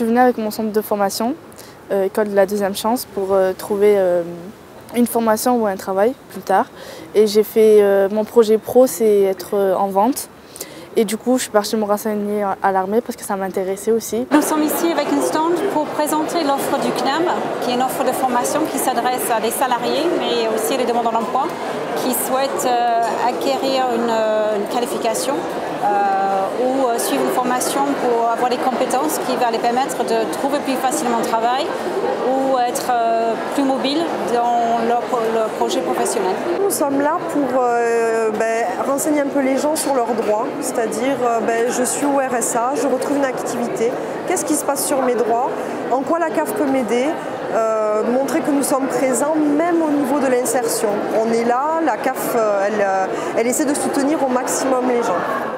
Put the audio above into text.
suis venue avec mon centre de formation, euh, école de la deuxième chance, pour euh, trouver euh, une formation ou un travail plus tard. Et j'ai fait mon projet pro, c'est être en vente. Et du coup, je suis partie me renseigner à l'armée parce que ça m'intéressait aussi. Nous sommes ici avec une stand pour présenter l'offre du CNAM, qui est une offre de formation qui s'adresse à des salariés, mais aussi à des demandeurs d'emploi qui souhaitent acquérir une, qualification une formation pour avoir des compétences qui va les permettre de trouver plus facilement un travail ou être euh, plus mobile dans leur, projet professionnel. Nous sommes là pour euh, ben, renseigner un peu les gens sur leurs droits, c'est-à-dire euh, ben, je suis au RSA, je retrouve une activité, qu'est-ce qui se passe sur mes droits, en quoi la CAF peut m'aider, montrer que nous sommes présents même au niveau de l'insertion. On est là, la CAF, elle essaie de soutenir au maximum les gens.